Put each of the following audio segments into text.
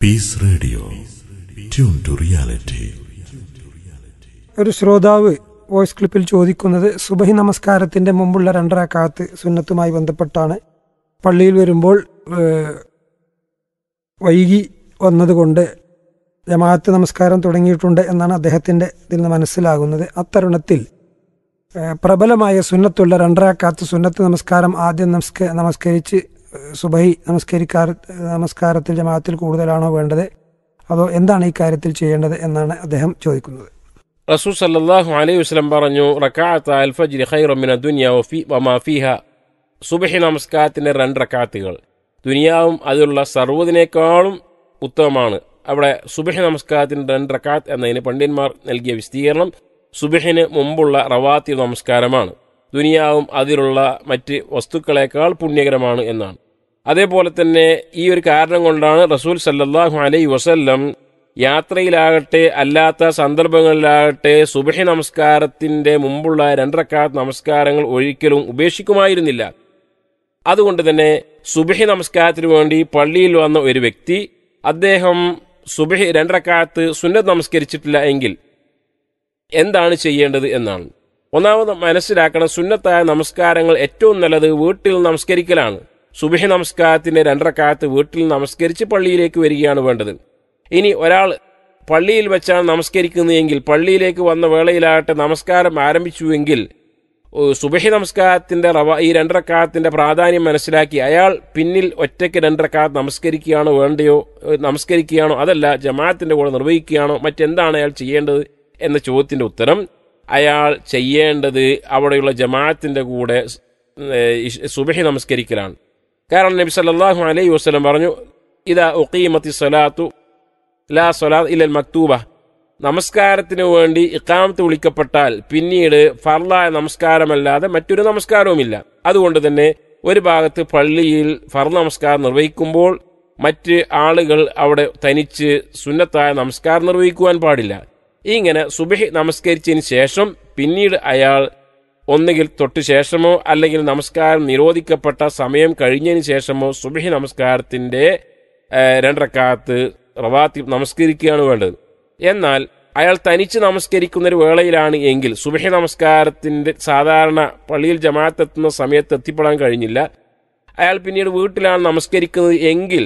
Peace radio tune to reality ഒരു ശ്രോതാവ് voice ക്ലിപ്പിൽ ചോദിക്കുന്നത് സുബഹി നമസ്കാരത്തിന്റെ മുമ്പുള്ള രണ്ടരക്കാലത്ത് സുന്നത്തുമായി ബന്ധപ്പെട്ടാണ്. പള്ളിയിൽ വരുമ്പോൾ വൈകി വന്നതുകൊണ്ട് ജമാഅത്ത് നമസ്കാരം തുടങ്ങിയിട്ടുണ്ട് എന്നാണ് അദ്ദേഹത്തിന്റെ ഇതിൽ നിന്ന് മനസ്സിലാകുന്നത്. അത്തരുണത്തിൽ പ്രബലമായ സുന്നത്തുള്ള രണ്ടരക്കാലത്ത് സുന്നത്ത് നമസ്കാരം ആദ്യം നമസ്ക നമസ്കരിച്ച് സുബഹി നമസ്കരിക്കാർ നമസ്കാരത്തിൽ ജമാഅത്തിൽ കൂടുതലാണോ വേണ്ടത്? അതോ എന്താണ് ഈ കാര്യത്തിൽ ചെയ്യേണ്ടത് എന്നാണ് അദ്ദേഹം ചോദിക്കുന്നത്. റസൂൽ സല്ലാഹു അലൈഹി വസ്ലം പറഞ്ഞു റക്കാഅത്ത് അൽ ഫജ്രി ഖൈറു മിന ദുനിയ വഫി സുബഹി നമസ്കാരത്തിന്റെ രണ്ട് റക്കാത്തുകൾ. ദുനിയാവും അതിലുള്ള സർവതിനേക്കാളും ഉത്തമമാണ്. അവിടെ സുബഹി നമസ്കാരത്തിന് രണ്ട് റക്കാത്ത് എന്നതിന് പണ്ഡിതന്മാർ നൽകിയ വിശദീകരണം സുബഹിന് മുമ്പുള്ള റവാത്തി നമസ്കാരമാണ്. ദുനിയാവും അതിലുള്ള മറ്റ് വസ്തുക്കളേക്കാൾ പുണ്യകരമാണ് എന്നാണ്. അതേപോലെ തന്നെ ഈ ഒരു കാരണം കൊണ്ടാണ് റസൂൽ സല്ലാഹു അലൈ വസല്ലം യാത്രയിലാകട്ടെ അല്ലാത്ത സന്ദർഭങ്ങളിലാകട്ടെ സുബഹി നമസ്കാരത്തിന്റെ മുമ്പുള്ള രണ്ടരക്കാത്ത് നമസ്കാരങ്ങൾ ഒരിക്കലും ഉപേക്ഷിക്കുമായിരുന്നില്ല. അതുകൊണ്ട് തന്നെ സുബഹി നമസ്കാരത്തിന് വേണ്ടി പള്ളിയിൽ വന്ന ഒരു വ്യക്തി അദ്ദേഹം സുബഹി രണ്ടരക്കാലത്ത് സുന്നത്ത് നമസ്കരിച്ചിട്ടില്ല എങ്കിൽ എന്താണ് ചെയ്യേണ്ടത് എന്നാണ്. ഒന്നാമത് മനസ്സിലാക്കണം സുന്നത്തായ നമസ്കാരങ്ങൾ ഏറ്റവും നല്ലത് വീട്ടിൽ നമസ്കരിക്കലാണ്. സുബിഹി നമസ്കാരത്തിന്റെ രണ്ടരക്കാലത്ത് വീട്ടിൽ നമസ്കരിച്ച് പള്ളിയിലേക്ക് വരികയാണ് വേണ്ടത്. ഇനി ഒരാൾ പള്ളിയിൽ വെച്ചാണ് നമസ്കരിക്കുന്നതെങ്കിൽ പള്ളിയിലേക്ക് വന്ന വേളയിലാകട്ടെ നമസ്കാരം ആരംഭിച്ചുവെങ്കിൽ സുബഹി നമസ്കാരത്തിന്റെ റവ ഈ രണ്ടരക്കാലത്തിന്റെ പ്രാധാന്യം മനസ്സിലാക്കി അയാൾ പിന്നിൽ ഒറ്റയ്ക്ക് രണ്ടരക്കാലത്ത് നമസ്കരിക്കുകയാണോ വേണ്ടയോ നമസ്കരിക്കുകയാണോ അതല്ല ജമാഅത്തിന്റെ കൂടെ നിർവഹിക്കുകയാണോ മറ്റെന്താണ് അയാൾ ചെയ്യേണ്ടത് എന്ന ചോദ്യത്തിന്റെ ഉത്തരം അയാൾ ചെയ്യേണ്ടത് അവിടെയുള്ള ജമാഅത്തിന്റെ കൂടെ സുബഹി നമസ്കരിക്കലാണ്. കാരണം നബി സല്ലല്ലാഹു അലൈഹി വസ്ലം പറഞ്ഞു ഇതാ ഒക്കീമത്തി സലാത്തു ലാ സലാത്ത് ഇല്ലൽ മക്തൂബ. നമസ്കാരത്തിന് വേണ്ടി ഇക്കാമത്ത് വിളിക്കപ്പെട്ടാൽ പിന്നീട് ഫർലായ നമസ്കാരമല്ലാതെ മറ്റൊരു നമസ്കാരവുമില്ല. അതുകൊണ്ട് തന്നെ ഒരു ഭാഗത്ത് പള്ളിയിൽ ഫർ നമസ്കാരം നിർവഹിക്കുമ്പോൾ മറ്റ് ആളുകൾ അവിടെ തനിച്ച് സുന്നത്തായ നമസ്കാരം നിർവഹിക്കുവാൻ പാടില്ല. ഇങ്ങനെ സുബിഹി നമസ്കരിച്ചതിന് ശേഷം പിന്നീട് അയാൾ ഒന്നുകിൽ തൊട്ട് ശേഷമോ അല്ലെങ്കിൽ നമസ്കാരം നിരോധിക്കപ്പെട്ട സമയം കഴിഞ്ഞതിന് ശേഷമോ സുബിഹി നമസ്കാരത്തിന്റെ രണ്ടരക്കാലത്ത് റവാത്തി നമസ്കരിക്കുകയാണ് വേണ്ടത്. എന്നാൽ അയാൾ തനിച്ച് നമസ്കരിക്കുന്ന ഒരു വേളയിലാണ് എങ്കിൽ സുബഹി നമസ്കാരത്തിന്റെ സാധാരണ പള്ളിയിൽ ജമാഅത്ത് എത്തുന്ന സമയത്ത് എത്തിപ്പെടാൻ കഴിഞ്ഞില്ല. അയാൾ പിന്നീട് വീട്ടിലാണ് നമസ്കരിക്കുന്നത് എങ്കിൽ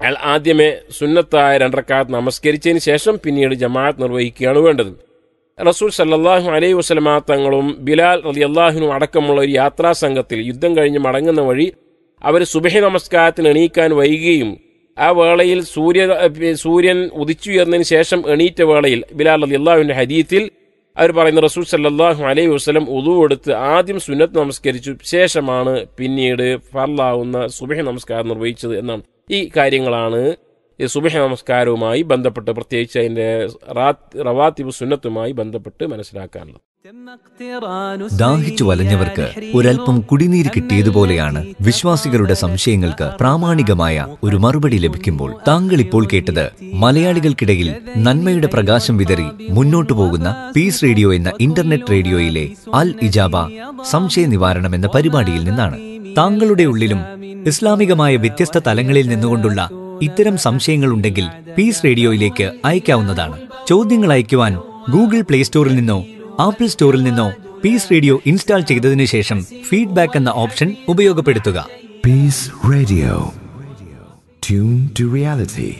അയാൾ ആദ്യമേ സുന്നത്തായ രണ്ടക്കാത്ത് നമസ്കരിച്ചതിന് ശേഷം പിന്നീട് ജമാഅത്ത് നിർവഹിക്കുകയാണ് വേണ്ടത്. റസൂൽ സല്ലാഹു അലൈഹി വസല്ലമ തങ്ങളും ബിലാൽ അള്ളാഹുനും അടക്കമുള്ള ഒരു യാത്രാ സംഘത്തിൽ യുദ്ധം കഴിഞ്ഞ് മടങ്ങുന്ന വഴി അവർ സുബഹി നമസ്കാരത്തിന് എണീക്കാൻ വൈകുകയും ആ വേളയിൽ സൂര്യ സൂര്യൻ ഉദിച്ചുയർന്നതിന് ശേഷം എണീറ്റ വേളയിൽ ബിലാൽ അലി അള്ളാഹുവിന്റെ ഹരീത്തിൽ അവർ പറയുന്ന റസൂൽ സല്ലാഹു അലൈഹി വസ്ലം ഉദു എടുത്ത് ആദ്യം സുന്നത്ത് നമസ്കരിച്ചു ശേഷമാണ് പിന്നീട് ഫർലാവുന്ന സുബഹി നമസ്കാരം നിർവഹിച്ചത് എന്നാണ്. ഈ കാര്യങ്ങളാണ് സുബഹ നമസ്കാരവുമായി ബന്ധപ്പെട്ട് പ്രത്യേകിച്ച് റാത്ത്- റവാത്തിബ് സുന്നത്തുമായി ബന്ധപ്പെട്ട് മനസ്സിലാക്കാനുള്ളത്. ദാഹിച്ചു വലഞ്ഞവർക്ക് ഒരൽപ്പം കുടിനീര് കിട്ടിയതുപോലെയാണ് വിശ്വാസികളുടെ സംശയങ്ങൾക്ക് പ്രാമാണികമായ ഒരു മറുപടി ലഭിക്കുമ്പോൾ താങ്കൾ ഇപ്പോൾ കേട്ടത് മലയാളികൾക്കിടയിൽ നന്മയുടെ പ്രകാശം വിതറി മുന്നോട്ടു പോകുന്ന പീസ് റേഡിയോ എന്ന ഇന്റർനെറ്റ് റേഡിയോയിലെ അൽ ഇജാബ സംശയ നിവാരണം എന്ന പരിപാടിയിൽ നിന്നാണ്. താങ്കളുടെ ഉള്ളിലും ഇസ്ലാമികമായ വ്യത്യസ്ത തലങ്ങളിൽ നിന്നുകൊണ്ടുള്ള ഇത്തരം സംശയങ്ങൾ ഉണ്ടെങ്കിൽ പീസ് റേഡിയോയിലേക്ക് അയക്കാവുന്നതാണ്. ചോദ്യങ്ങൾ അയക്കുവാൻ ഗൂഗിൾ പ്ലേ സ്റ്റോറിൽ നിന്നോ ആപ്പിൾ സ്റ്റോറിൽ നിന്നോ പീസ് റേഡിയോ ഇൻസ്റ്റാൾ ചെയ്തതിനു ശേഷം ഫീഡ്ബാക്ക് എന്ന ഓപ്ഷൻ ഉപയോഗപ്പെടുത്തുക. Peace radio. Tune to reality.